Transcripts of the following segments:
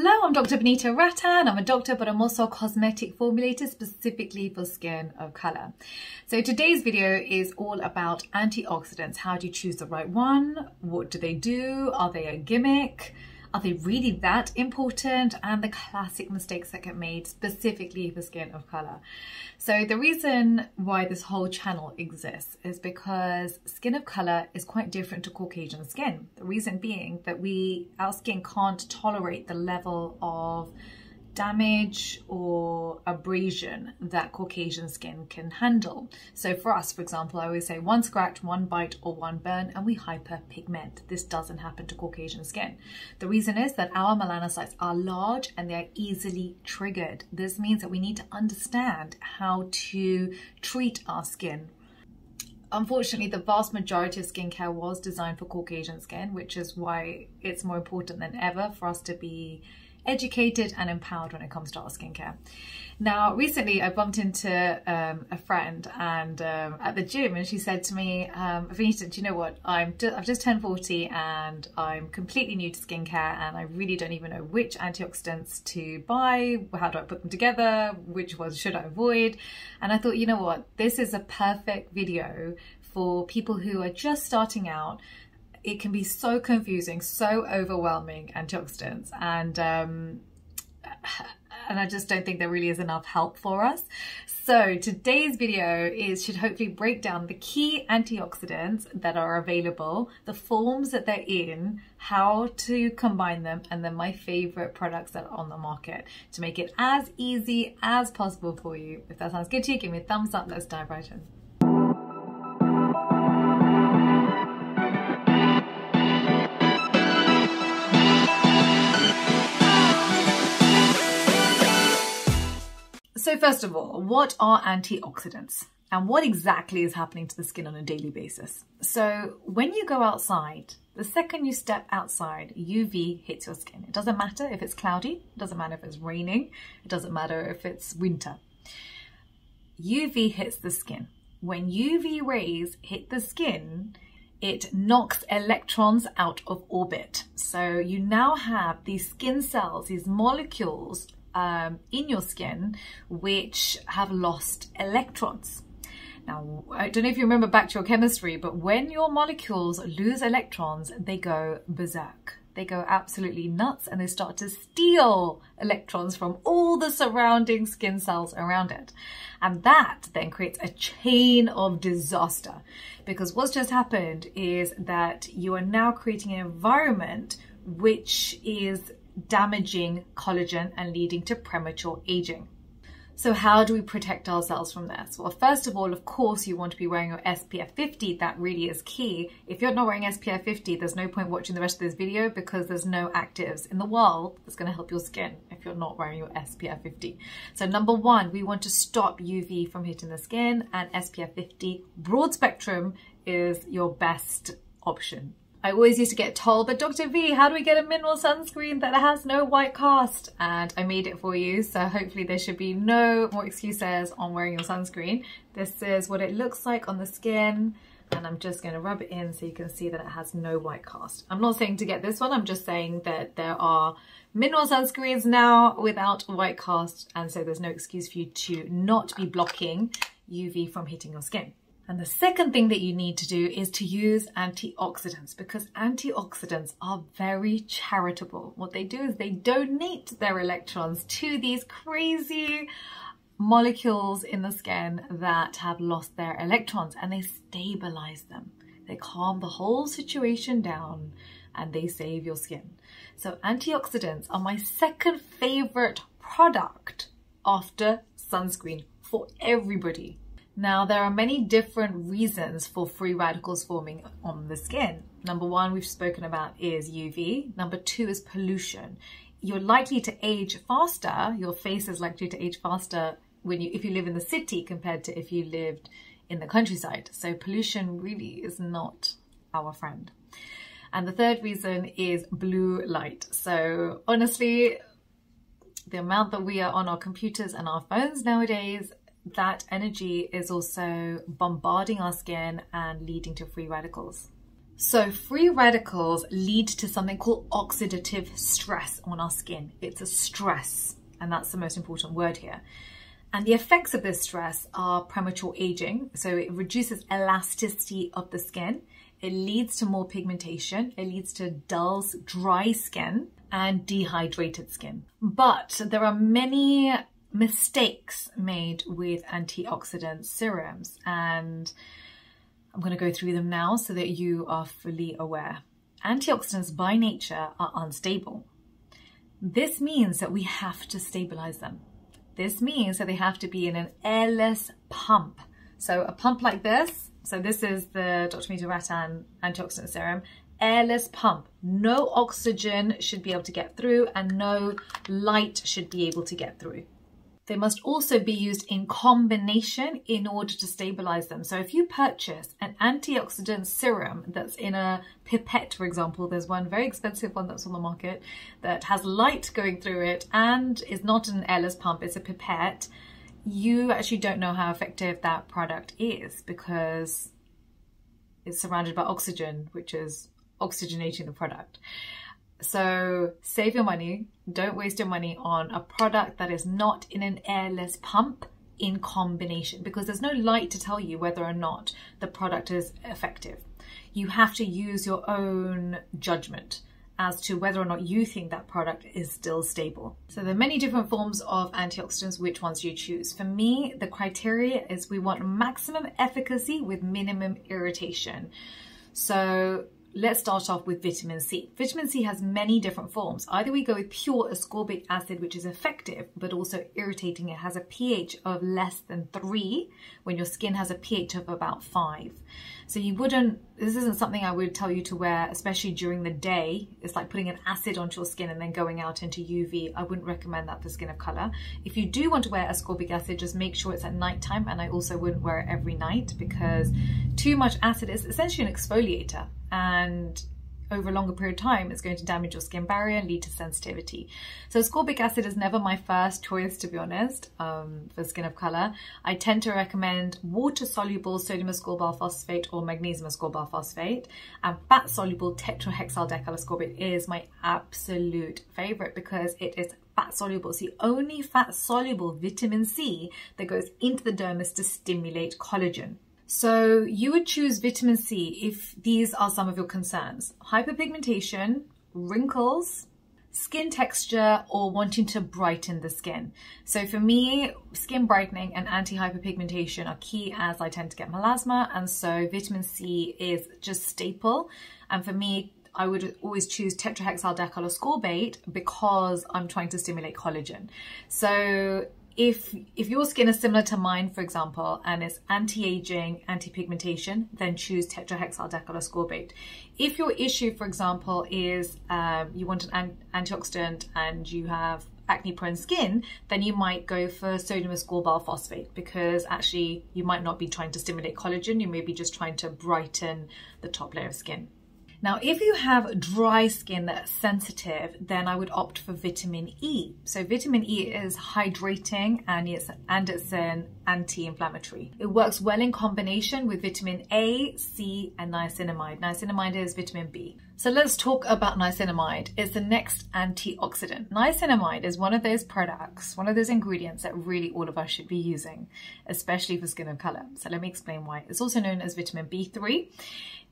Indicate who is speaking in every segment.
Speaker 1: Hello, I'm Dr. Vanita Rattan. I'm a doctor, but I'm also a cosmetic formulator specifically for skin of color. So today's video is all about antioxidants. How do you choose the right one? What do they do? Are they a gimmick? Are they really that important? And the classic mistakes that get made specifically for skin of color. So the reason why this whole channel exists is because skin of color is quite different to Caucasian skin. The reason being that we, our skin can't tolerate the level of damage or abrasion that Caucasian skin can handle. So for us, for example, I always say one scratch, one bite or one burn and we hyperpigment. This doesn't happen to Caucasian skin. The reason is that our melanocytes are large and they're easily triggered. This means that we need to understand how to treat our skin unfortunately the vast majority of skincare was designed for caucasian skin which is why it's more important than ever for us to be educated and empowered when it comes to our skincare. Now, recently I bumped into um, a friend and um, at the gym, and she said to me, um, Vanita, do you know what? I'm I've just turned 40 and I'm completely new to skincare, and I really don't even know which antioxidants to buy. How do I put them together? Which ones should I avoid? And I thought, you know what? This is a perfect video for people who are just starting out it can be so confusing, so overwhelming antioxidants and um, and I just don't think there really is enough help for us. So today's video is should hopefully break down the key antioxidants that are available, the forms that they're in, how to combine them, and then my favorite products that are on the market to make it as easy as possible for you. If that sounds good to you, give me a thumbs up. Let's dive right in. So first of all, what are antioxidants? And what exactly is happening to the skin on a daily basis? So when you go outside, the second you step outside, UV hits your skin. It doesn't matter if it's cloudy, it doesn't matter if it's raining, it doesn't matter if it's winter. UV hits the skin. When UV rays hit the skin, it knocks electrons out of orbit. So you now have these skin cells, these molecules um, in your skin which have lost electrons. Now, I don't know if you remember back to your chemistry, but when your molecules lose electrons, they go berserk. They go absolutely nuts and they start to steal electrons from all the surrounding skin cells around it. And that then creates a chain of disaster because what's just happened is that you are now creating an environment which is damaging collagen and leading to premature aging. So how do we protect ourselves from this? Well, first of all, of course, you want to be wearing your SPF 50. That really is key. If you're not wearing SPF 50, there's no point watching the rest of this video because there's no actives in the world that's going to help your skin if you're not wearing your SPF 50. So number one, we want to stop UV from hitting the skin and SPF 50 broad spectrum is your best option I always used to get told, but Dr. V, how do we get a mineral sunscreen that has no white cast? And I made it for you, so hopefully there should be no more excuses on wearing your sunscreen. This is what it looks like on the skin, and I'm just gonna rub it in so you can see that it has no white cast. I'm not saying to get this one, I'm just saying that there are mineral sunscreens now without white cast, and so there's no excuse for you to not be blocking UV from hitting your skin. And the second thing that you need to do is to use antioxidants because antioxidants are very charitable. What they do is they donate their electrons to these crazy molecules in the skin that have lost their electrons and they stabilize them. They calm the whole situation down and they save your skin. So antioxidants are my second favorite product after sunscreen for everybody. Now, there are many different reasons for free radicals forming on the skin. Number one, we've spoken about is UV. Number two is pollution. You're likely to age faster. Your face is likely to age faster when you, if you live in the city compared to if you lived in the countryside. So pollution really is not our friend. And the third reason is blue light. So honestly, the amount that we are on our computers and our phones nowadays that energy is also bombarding our skin and leading to free radicals. So free radicals lead to something called oxidative stress on our skin. It's a stress, and that's the most important word here. And the effects of this stress are premature aging. So it reduces elasticity of the skin. It leads to more pigmentation. It leads to dull, dry skin and dehydrated skin. But there are many mistakes made with antioxidant serums and I'm going to go through them now so that you are fully aware. Antioxidants by nature are unstable. This means that we have to stabilize them. This means that they have to be in an airless pump. So a pump like this, so this is the Dr. Vanita antioxidant serum, airless pump. No oxygen should be able to get through and no light should be able to get through. They must also be used in combination in order to stabilize them. So if you purchase an antioxidant serum that's in a pipette, for example, there's one very expensive one that's on the market that has light going through it and is not an airless pump, it's a pipette, you actually don't know how effective that product is because it's surrounded by oxygen, which is oxygenating the product. So save your money. Don't waste your money on a product that is not in an airless pump in combination because there's no light to tell you whether or not the product is effective. You have to use your own judgment as to whether or not you think that product is still stable. So there are many different forms of antioxidants, which ones you choose. For me, the criteria is we want maximum efficacy with minimum irritation. So Let's start off with vitamin C. Vitamin C has many different forms. Either we go with pure ascorbic acid, which is effective, but also irritating. It has a pH of less than three when your skin has a pH of about five. So you wouldn't, this isn't something I would tell you to wear, especially during the day. It's like putting an acid onto your skin and then going out into UV. I wouldn't recommend that for skin of color. If you do want to wear ascorbic acid, just make sure it's at nighttime. And I also wouldn't wear it every night because too much acid is essentially an exfoliator and over a longer period of time, it's going to damage your skin barrier and lead to sensitivity. So ascorbic acid is never my first choice, to be honest, um, for skin of color. I tend to recommend water-soluble sodium ascorbyl phosphate or magnesium ascorbyl phosphate. And fat-soluble tetrahexyl ascorbate is my absolute favorite because it is fat-soluble. It's the only fat-soluble vitamin C that goes into the dermis to stimulate collagen. So you would choose vitamin C if these are some of your concerns. Hyperpigmentation, wrinkles, skin texture, or wanting to brighten the skin. So for me, skin brightening and anti-hyperpigmentation are key as I tend to get melasma. And so vitamin C is just staple. And for me, I would always choose tetrahexyl ascorbate because I'm trying to stimulate collagen. So if if your skin is similar to mine, for example, and it's anti-aging, anti-pigmentation, then choose tetrahexyl ascorbate. If your issue, for example, is um, you want an antioxidant and you have acne prone skin, then you might go for sodium ascorbyl phosphate because actually you might not be trying to stimulate collagen, you may be just trying to brighten the top layer of skin. Now, if you have dry skin that's sensitive, then I would opt for vitamin E. So vitamin E is hydrating and it's, and it's an anti-inflammatory. It works well in combination with vitamin A, C, and niacinamide. Niacinamide is vitamin B. So let's talk about niacinamide. It's the next antioxidant. Niacinamide is one of those products, one of those ingredients that really all of us should be using, especially for skin of color. So let me explain why. It's also known as vitamin B3.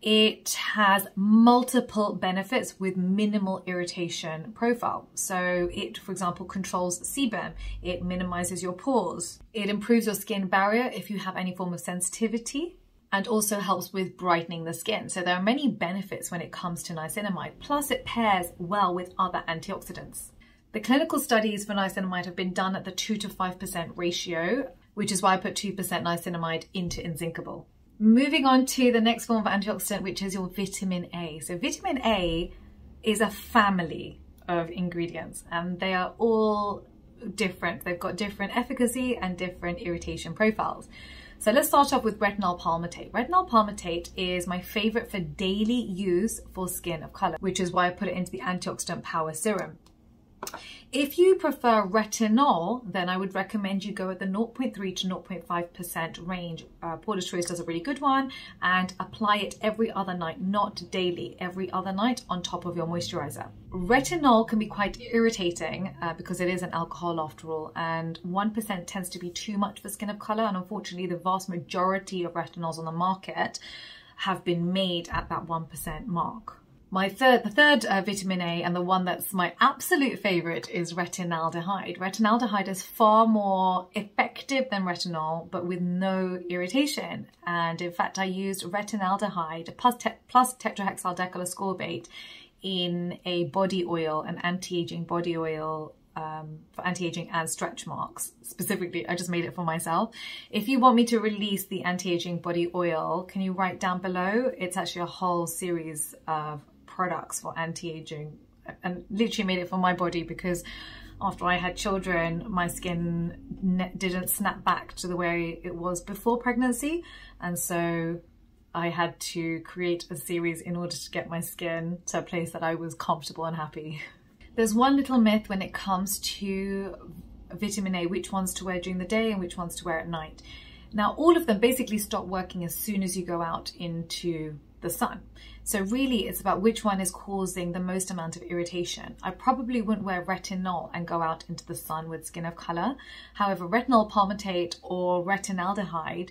Speaker 1: It has multiple benefits with minimal irritation profile. So it, for example, controls sebum. It minimizes your pores. It improves your skin barrier if you have any form of sensitivity and also helps with brightening the skin. So there are many benefits when it comes to niacinamide. Plus it pairs well with other antioxidants. The clinical studies for niacinamide have been done at the 2 to 5% ratio, which is why I put 2% niacinamide into Inzincable. Moving on to the next form of antioxidant, which is your vitamin A. So vitamin A is a family of ingredients and they are all different. They've got different efficacy and different irritation profiles. So let's start off with retinol palmitate. Retinol palmitate is my favorite for daily use for skin of color, which is why I put it into the antioxidant power serum. If you prefer retinol, then I would recommend you go at the 0.3 to 0.5% range. Uh, Paula's Choice does a really good one and apply it every other night, not daily, every other night on top of your moisturizer. Retinol can be quite irritating uh, because it is an alcohol after all, and 1% tends to be too much for skin of color. And unfortunately, the vast majority of retinols on the market have been made at that 1% mark. My third, the third uh, vitamin A and the one that's my absolute favorite is retinaldehyde. Retinaldehyde is far more effective than retinol, but with no irritation. And in fact, I used retinaldehyde plus, te plus tetrahexyldecyl ascorbate in a body oil, an anti-aging body oil um, for anti-aging and stretch marks. Specifically, I just made it for myself. If you want me to release the anti-aging body oil, can you write down below? It's actually a whole series of products for anti-aging and literally made it for my body because after I had children, my skin didn't snap back to the way it was before pregnancy. And so I had to create a series in order to get my skin to a place that I was comfortable and happy. There's one little myth when it comes to vitamin A, which ones to wear during the day and which ones to wear at night. Now, all of them basically stop working as soon as you go out into the sun. So really it's about which one is causing the most amount of irritation. I probably wouldn't wear retinol and go out into the sun with skin of color. However, retinol palmitate or retinaldehyde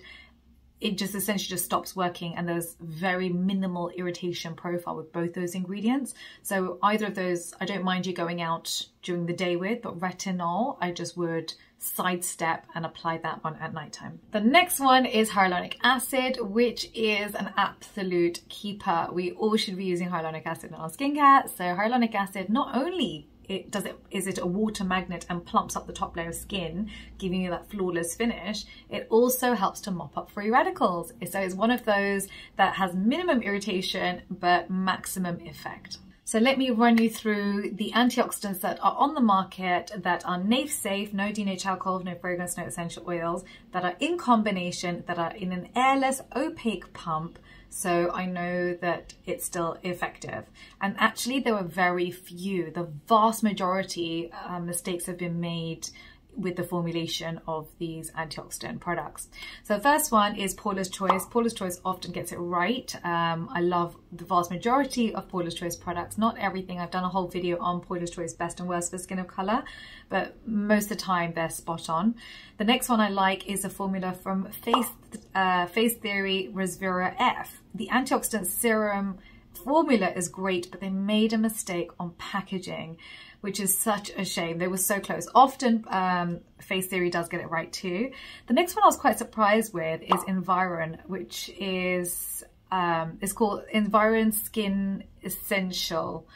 Speaker 1: it just essentially just stops working and there's very minimal irritation profile with both those ingredients. So either of those, I don't mind you going out during the day with, but retinol, I just would sidestep and apply that one at nighttime. The next one is hyaluronic acid, which is an absolute keeper. We all should be using hyaluronic acid in our skincare. So hyaluronic acid not only it does it is it a water magnet and plumps up the top layer of skin giving you that flawless finish it also helps to mop up free radicals so it's one of those that has minimum irritation but maximum effect so let me run you through the antioxidants that are on the market that are NAFE safe, no denatured alcohol, no fragrance, no essential oils, that are in combination, that are in an airless opaque pump, so I know that it's still effective. And actually there were very few, the vast majority um, mistakes have been made with the formulation of these antioxidant products. So the first one is Paula's Choice. Paula's Choice often gets it right. Um, I love the vast majority of Paula's Choice products. Not everything. I've done a whole video on Paula's Choice best and worst for skin of color, but most of the time they're spot on. The next one I like is a formula from Face, uh, Face Theory Resvera F. The antioxidant serum formula is great, but they made a mistake on packaging which is such a shame. They were so close. Often um, Face Theory does get it right too. The next one I was quite surprised with is Environ, which is um, is called Environ Skin Essential.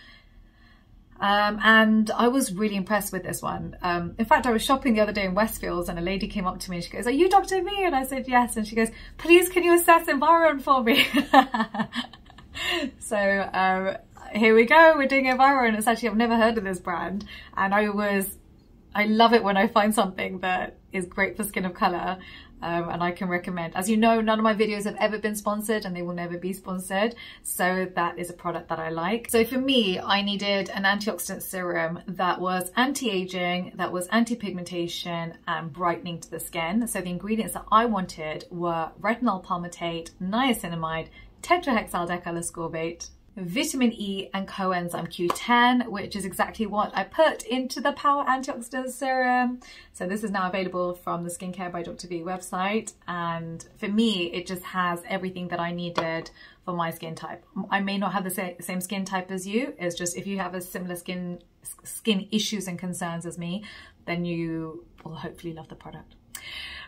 Speaker 1: Um, and I was really impressed with this one. Um, in fact, I was shopping the other day in Westfields and a lady came up to me and she goes, are you Dr. V? And I said, yes. And she goes, please, can you assess Environ for me? so um, here we go, we're doing Environ. It's actually, I've never heard of this brand. And I was, I love it when I find something that is great for skin of color. Um, and I can recommend. As you know, none of my videos have ever been sponsored and they will never be sponsored. So that is a product that I like. So for me, I needed an antioxidant serum that was anti-aging, that was anti-pigmentation and brightening to the skin. So the ingredients that I wanted were retinol palmitate, niacinamide, tetrahexyldecyl ascorbate, vitamin E and coenzyme Q10, which is exactly what I put into the Power Antioxidant Serum. So this is now available from the Skincare by Dr. V website. And for me, it just has everything that I needed for my skin type. I may not have the same skin type as you. It's just if you have a similar skin, skin issues and concerns as me, then you will hopefully love the product.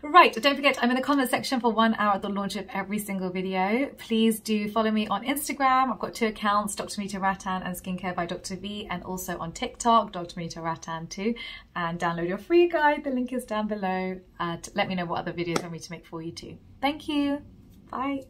Speaker 1: Right, don't forget I'm in the comment section for one hour at the launch of every single video. Please do follow me on Instagram. I've got two accounts, Dr. Vanita Rattan and Skincare by Dr. V, and also on TikTok, Dr. Vanita Rattan too. And download your free guide, the link is down below. Uh, let me know what other videos I me to make for you too. Thank you, bye.